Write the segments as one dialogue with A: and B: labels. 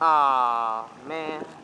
A: Ah man.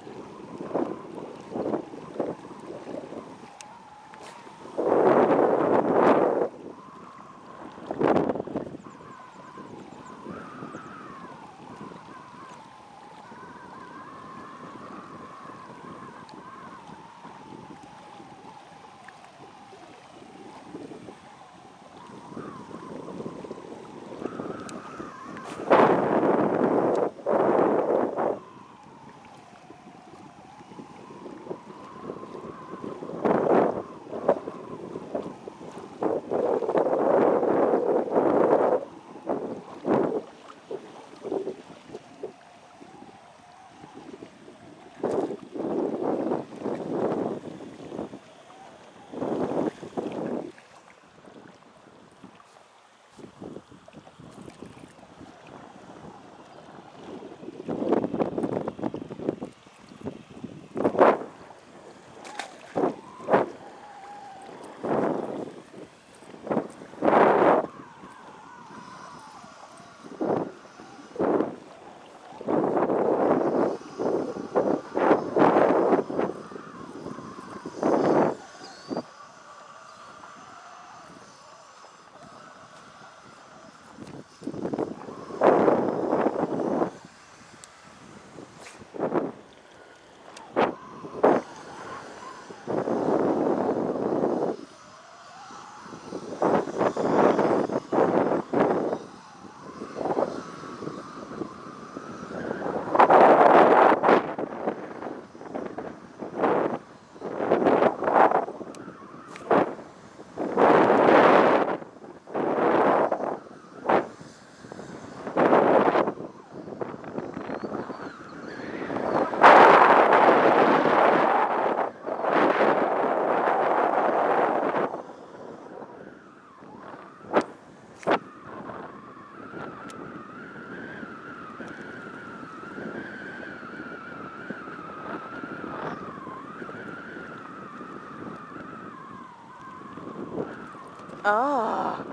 A: Oh,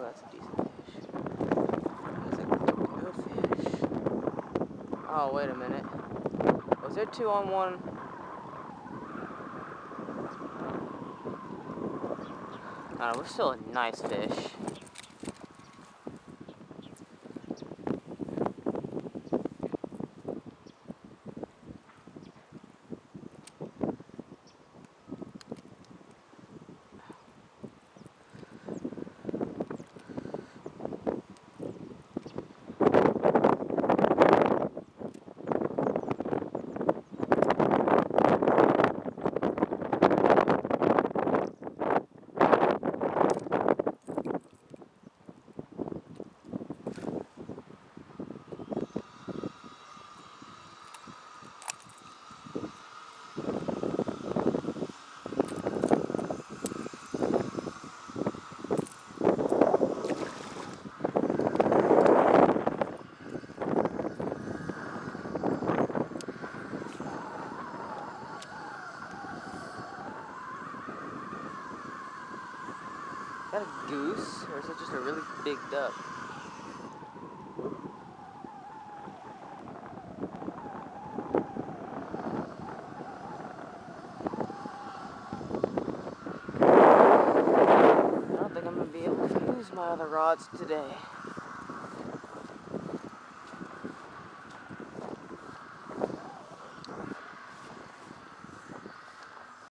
A: that's a decent fish. That's a good fish. Oh, wait a minute. Was there two on one? Uh, we're still a nice fish. that a goose? Or is it just a really big duck? I don't think I'm going to be able to use my other rods today.